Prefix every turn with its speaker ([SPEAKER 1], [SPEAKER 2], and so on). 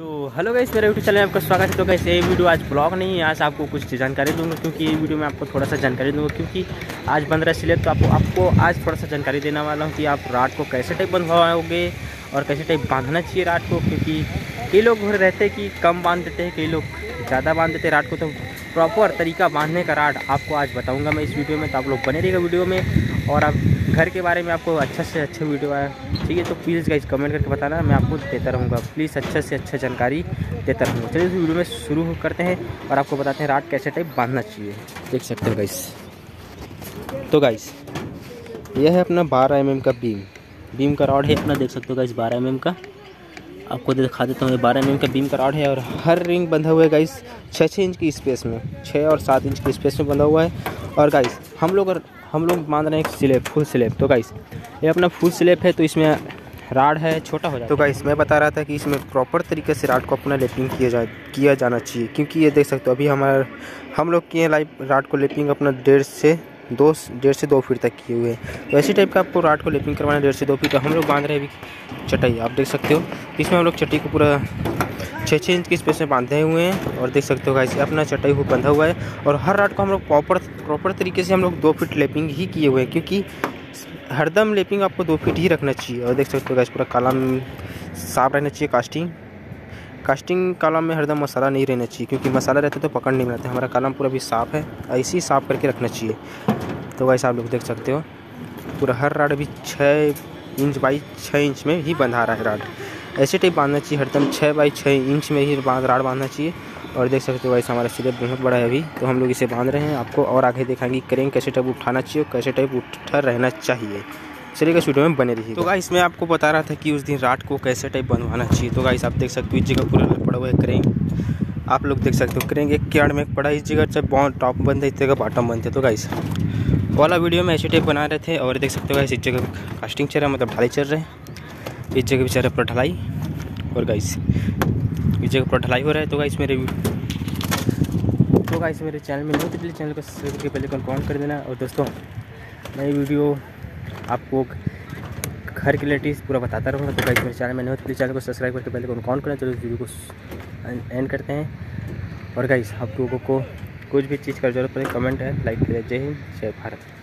[SPEAKER 1] तो hello guys मेरे YouTube channel में आपका स्वागत है। तो गाइस ये वीडियो आज ब्लॉग नहीं है, आज आपको कुछ जानकारी दूँगा, क्योंकि ये वीडियो में आपको थोड़ा सा जानकारी दूँगा, क्योंकि आज बंद रहा इसलिए तो आपको आपको आज थोड़ा सा जानकारी देने वाला हूँ कि आप रात को कैसे टाइप बंधवाओगे और कैसे टाइप बांधना चाहिए रात को, क्योंकि कई लोग घर रहते हैं कि कम बाँध देते हैं, कई लोग ज़्यादा बाँध देते हैं रात को तो प्रॉपर तरीका बांधने का राड आपको आज बताऊँगा मैं इस वीडियो में तो आप लोग बने रहेगा वीडियो में और आप घर के बारे में आपको अच्छा से अच्छा वीडियो आया ठीक है तो प्लीज़ गाइज़ कमेंट करके बताना, मैं आपको देता रहूँगा। प्लीज़ अच्छा से अच्छा जानकारी देता रहूँगा। चलिए इस वीडियो में शुरू करते हैं और आपको बताते हैं राड कैसे टाइप बांधना चाहिए। देख सकते हो गाइस तो गाइस यह है अपना बारह एम का बीम बीम का रॉड है अपना, देख सकते हो गाइस बारह एम का। आपको दिखा देता हूँ बारह एम का बीम का रॉड है और हर रिंग बंधा हुआ है गाइस छः छः इंच की स्पेस में। छः और सात इंच की स्पेस में बंधा हुआ है। और गाइस हम लोग हम लोग मान रहे हैं स्लेब फुल स्लेब। तो गाइस ये अपना फुल स्लेब है तो इसमें राड है छोटा हो जाता है। तो गाइस मैं बता रहा था कि इसमें प्रॉपर तरीके से राड को अपना लेपिंग किया जा किया जाना चाहिए। क्योंकि ये देख सकते हो अभी हमारा हम लोग किए लाइव राड को लेपिंग अपना डेढ़ से दो डेढ़ से दो फीट तक किए हुए हैं। तो ऐसी टाइप का आपको राड को लेपिंग करवाना है डेढ़ से दो फीट तो हम लोग बाँध रहे हैं अभी चटाई आप देख सकते हो। इसमें हम लोग चट्टी को पूरा छः छः इंच की स्पेस में बांधे हुए हैं और देख सकते हो गाइस अपना चटाई को बंधा हुआ है और हर राड को हम लोग प्रॉपर प्रॉपर तरीके से हम लोग दो फीट लेपिंग ही किए हुए हैं क्योंकि हरदम लेपिंग आपको दो फीट ही रखना चाहिए। और देख सकते हो गाइस पूरा कालम साफ़ रहना चाहिए कास्टिंग कास्टिंग कॉलम में हरदम मसाला नहीं रहना चाहिए क्योंकि मसाला रहता तो पकड़ नहीं मिलता हमारा कॉलम पूरा भी साफ़ है, ऐसे ही साफ़ करके रखना चाहिए। तो वैसे आप लोग देख सकते हो, पूरा हर राड भी छः इंच बाई छः इंच में ही बंधा रहा है राड ऐसे टाइप बांधना चाहिए हरदम छः बाई छः इंच में ही बाँध, राड बांधना चाहिए। और देख सकते हो वैसे हमारा सिलेब बहुत बड़ा है अभी। तो हम लोग इसे बाँध रहे हैं। आपको और आगे दिखाएँगे करेंगे कैसे टाइप उठाना चाहिए और कैसे टाइप उठा रहना चाहिए। चलिए इस वीडियो में बने रहिए तो गाइस मैं आपको बता रहा था कि उस दिन रात को कैसे टाइप बनवाना चाहिए। तो गाइस आप देख सकते हो इस जगह पूरा पड़ा हुआ है करेंग आप लोग देख सकते हो करेंगे एक क्याड़ में पड़ा इस जगह, जब टॉप बनते इस जगह बॉटम बनते तो गाइस वाला वीडियो में ऐसे टाइप बना रहे थे और देख सकते हो गाइस इस जगह कास्टिंग चल रहा है मतलब ढलाई चल रहे हैं। इस जगह है पूरा ढलाई और गाइस इस जगह पूरा ढलाई हो रहा है। तो गाइस मेरे तो गाइस मेरे चैनल में नहीं तो प्लीज़ चैनल को सब्सक्राइब करके पहले कॉल कर देना। और दोस्तों नई वीडियो आपको घर के रिलेटिव पूरा बताता रहूँगा। तो गाइस मेरे चैनल में नहीं हो तो प्लीज़ चैनल को सब्सक्राइब करके पहले कौन कौन करें चलो इस वीडियो को एंड करते हैं। और गाइस आप लोगों को कुछ भी चीज़ का ज़रूरत पड़े कमेंट है लाइक करें। जय हिंद, जय भारत।